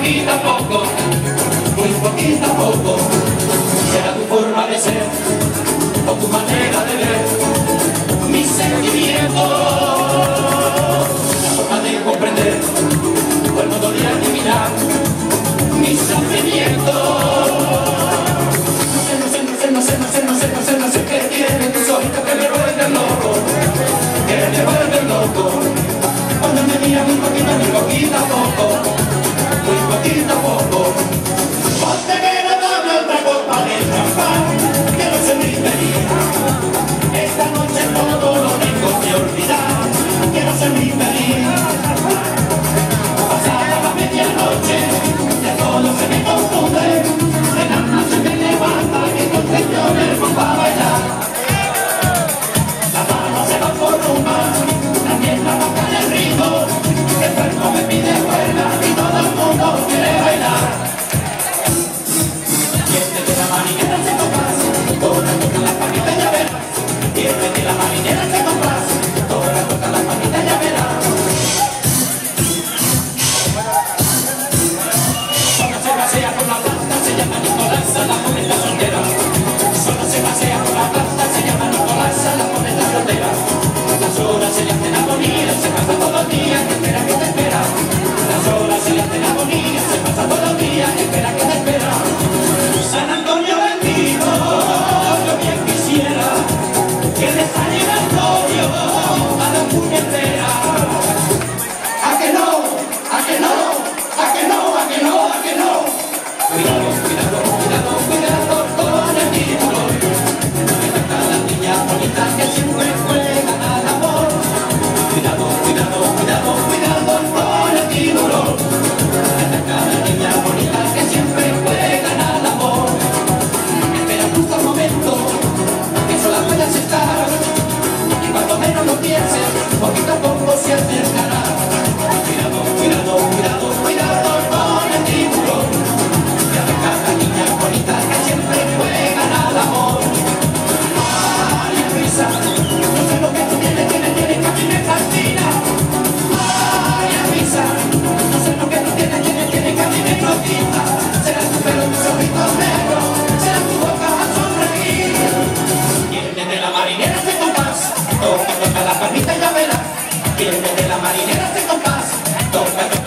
poquito a poco, muy poquito a poco, será tu forma de ser o tu manera de ver mis sentimientos, la forma de comprender o el modo de adivinar mis sentimientos. loco, que me vuelve loco. que siempre juegan al amor cuidado, cuidado, cuidado, cuidado con el tiburón de atacar niña bonita que siempre juegan al amor espera un momento que sola puedas estar y cuando menos lo pienses poquito a poco se acerca. la marinera este compás.